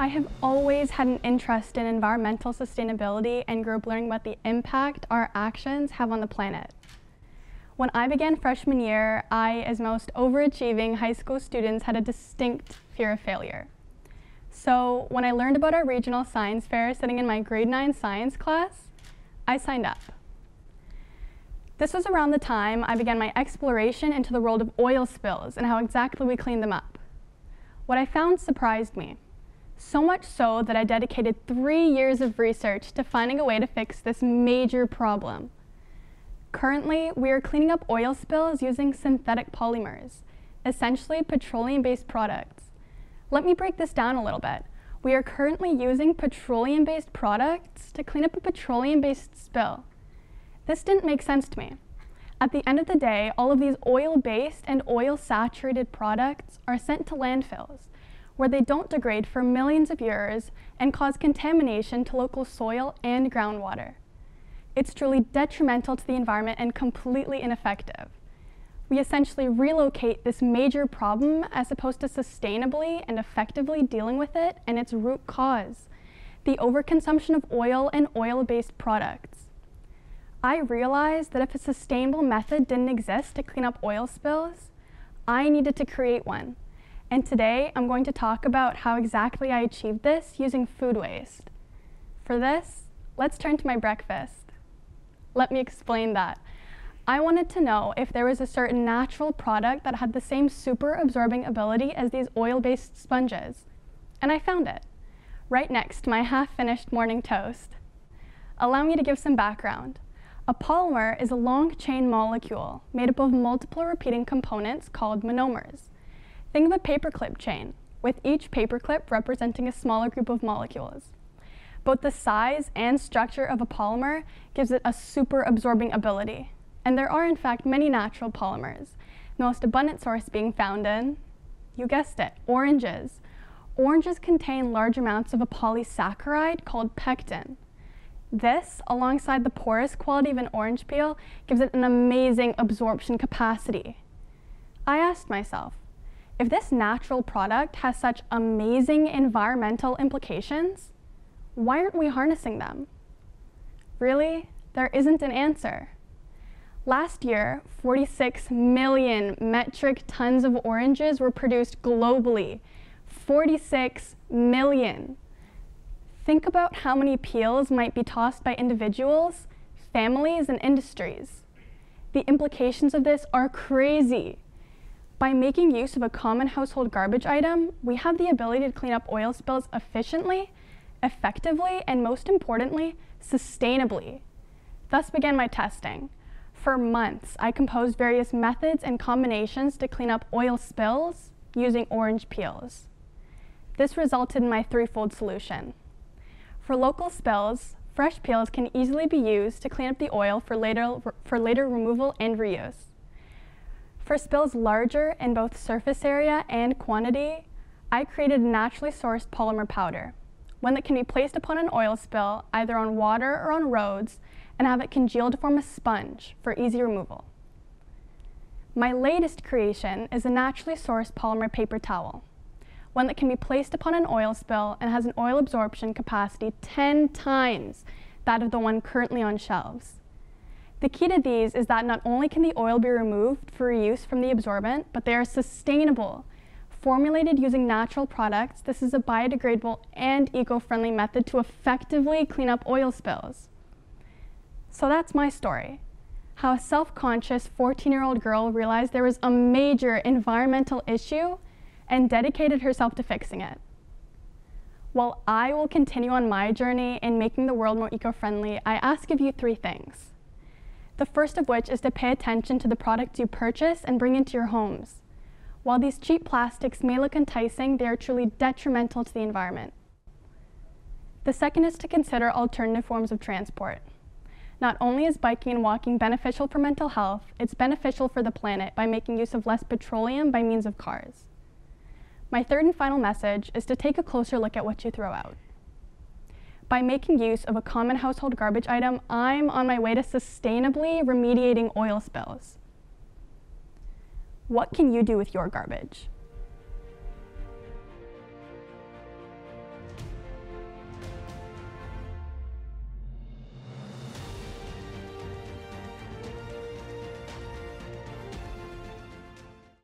I have always had an interest in environmental sustainability and grew up learning about the impact our actions have on the planet. When I began freshman year, I, as most overachieving high school students, had a distinct fear of failure. So when I learned about our regional science fair sitting in my grade 9 science class, I signed up. This was around the time I began my exploration into the world of oil spills and how exactly we clean them up. What I found surprised me so much so that I dedicated three years of research to finding a way to fix this major problem. Currently, we are cleaning up oil spills using synthetic polymers, essentially petroleum-based products. Let me break this down a little bit. We are currently using petroleum-based products to clean up a petroleum-based spill. This didn't make sense to me. At the end of the day, all of these oil-based and oil-saturated products are sent to landfills, where they don't degrade for millions of years and cause contamination to local soil and groundwater. It's truly detrimental to the environment and completely ineffective. We essentially relocate this major problem as opposed to sustainably and effectively dealing with it and its root cause, the overconsumption of oil and oil-based products. I realized that if a sustainable method didn't exist to clean up oil spills, I needed to create one and today I'm going to talk about how exactly I achieved this using food waste. For this, let's turn to my breakfast. Let me explain that. I wanted to know if there was a certain natural product that had the same super absorbing ability as these oil-based sponges, and I found it, right next to my half-finished morning toast. Allow me to give some background. A polymer is a long chain molecule made up of multiple repeating components called monomers. Think of a paperclip chain, with each paperclip representing a smaller group of molecules. Both the size and structure of a polymer gives it a super absorbing ability. And there are in fact many natural polymers, the most abundant source being found in, you guessed it, oranges. Oranges contain large amounts of a polysaccharide called pectin. This, alongside the porous quality of an orange peel, gives it an amazing absorption capacity. I asked myself, if this natural product has such amazing environmental implications, why aren't we harnessing them? Really, there isn't an answer. Last year, 46 million metric tons of oranges were produced globally. 46 million. Think about how many peels might be tossed by individuals, families, and industries. The implications of this are crazy. By making use of a common household garbage item, we have the ability to clean up oil spills efficiently, effectively, and most importantly, sustainably. Thus began my testing. For months, I composed various methods and combinations to clean up oil spills using orange peels. This resulted in my threefold solution. For local spills, fresh peels can easily be used to clean up the oil for later, for later removal and reuse. For spills larger in both surface area and quantity, I created a naturally sourced polymer powder, one that can be placed upon an oil spill, either on water or on roads, and have it congeal to form a sponge for easy removal. My latest creation is a naturally sourced polymer paper towel, one that can be placed upon an oil spill and has an oil absorption capacity 10 times that of the one currently on shelves. The key to these is that not only can the oil be removed for reuse from the absorbent, but they are sustainable. Formulated using natural products, this is a biodegradable and eco-friendly method to effectively clean up oil spills. So that's my story. How a self-conscious 14-year-old girl realized there was a major environmental issue and dedicated herself to fixing it. While I will continue on my journey in making the world more eco-friendly, I ask of you three things. The first of which is to pay attention to the products you purchase and bring into your homes. While these cheap plastics may look enticing, they are truly detrimental to the environment. The second is to consider alternative forms of transport. Not only is biking and walking beneficial for mental health, it's beneficial for the planet by making use of less petroleum by means of cars. My third and final message is to take a closer look at what you throw out. By making use of a common household garbage item, I'm on my way to sustainably remediating oil spills. What can you do with your garbage?